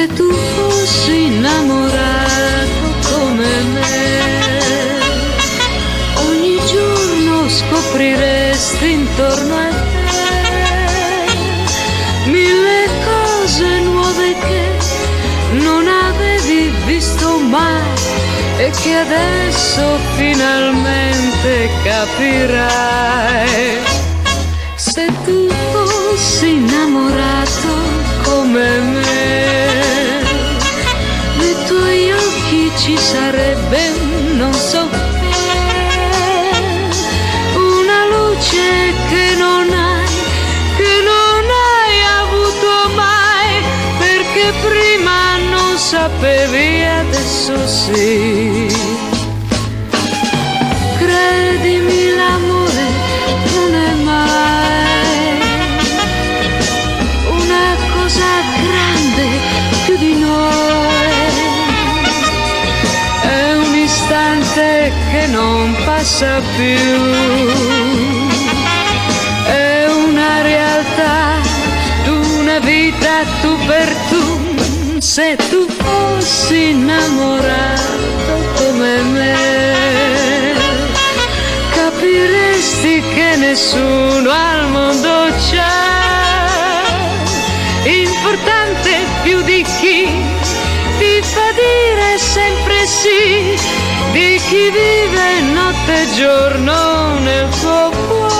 se tu fossi innamorato come me, ogni giorno scopriresti intorno a te mille cose nuove che non avevi visto mai e che adesso finalmente capirai. Ci sarebbe, non so che, una luce che non hai, che non hai avuto mai, perché prima non sapevi, adesso sì. Istante che non passa più. È una realtà, una vita tu per tu. Se tu fossi innamorato come me, capiresti che nessuno al mondo c'è importante più di chi ti fa dire sempre sì, di chi vive notte e giorno nel tuo cuore.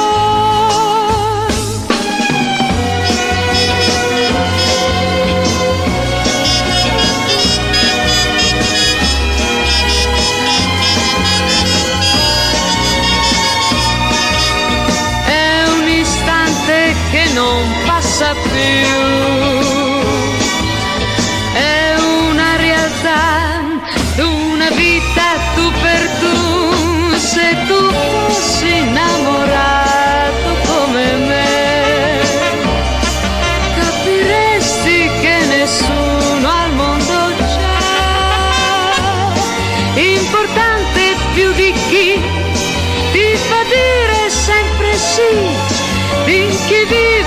È un istante che non passa più. Tu fossi innamorato come me, capiresti che nessuno al mondo c'è. Importante più di chi ti fa dire sempre sì, di chi vive